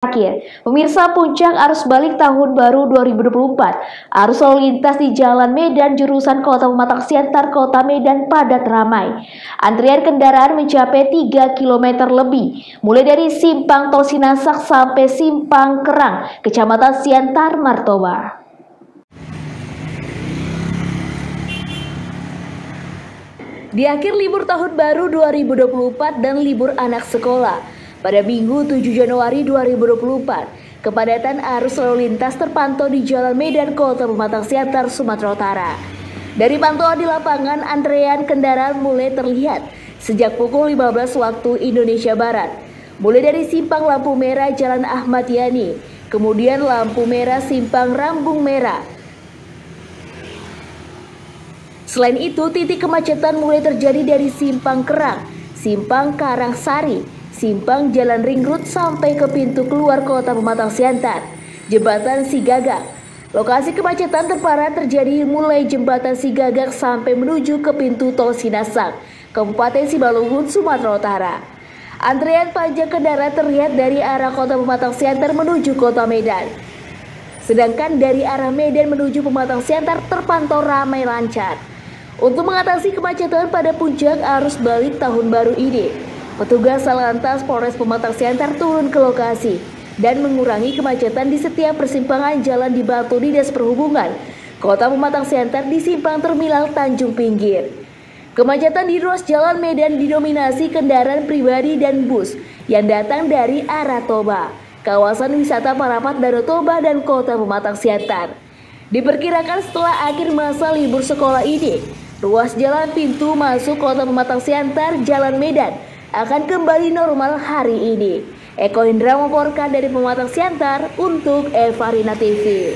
Akhir, pemirsa puncak arus balik tahun baru 2024, arus lalu lintas di Jalan Medan jurusan Kota Pematang Siantar Kota Medan padat ramai. Antrian kendaraan mencapai 3 km lebih, mulai dari Simpang Tol Sinasak sampai Simpang Kerang, Kecamatan Siantar, Martoba. Di akhir libur tahun baru 2024 dan libur anak sekolah, pada Minggu 7 Januari 2024, kepadatan arus lalu lintas terpantau di Jalan Medan Kota Pematang Siantar, Sumatera Utara. Dari pantauan di lapangan, antrean kendaraan mulai terlihat sejak pukul 15 waktu Indonesia Barat. Mulai dari simpang lampu merah Jalan Ahmad Yani, kemudian lampu merah simpang Rambung Merah. Selain itu, titik kemacetan mulai terjadi dari simpang Kerang, simpang Karangsari, simpang Jalan Ring Road sampai ke pintu keluar kota Pematang Siantar, Jembatan Sigagak. Lokasi kemacetan terparah terjadi mulai Jembatan Sigagak sampai menuju ke pintu tol Sinasang, Kabupaten Simalungun, Sumatera Utara. Antrean panjang kendaraan terlihat dari arah kota Pematang Siantar menuju kota Medan. Sedangkan dari arah Medan menuju Pematang Siantar terpantau ramai lancar. Untuk mengatasi kemacetan pada puncak arus balik tahun baru ini, Petugas Salantas Polres Pematang Siantar turun ke lokasi dan mengurangi kemacetan di setiap persimpangan jalan di Batu Dinas Perhubungan Kota Pematang Siantar di Simpang Terminal Tanjung Pinggir. Kemacetan di ruas jalan Medan didominasi kendaraan pribadi dan bus yang datang dari arah Toba, kawasan wisata Parapat Danau Toba dan Kota Pematang Siantar. Diperkirakan setelah akhir masa libur sekolah ini, ruas jalan pintu masuk Kota Pematang Siantar, Jalan Medan, akan kembali normal hari ini. Eko Indra melaporkan dari Pematang Siantar untuk Evarina TV.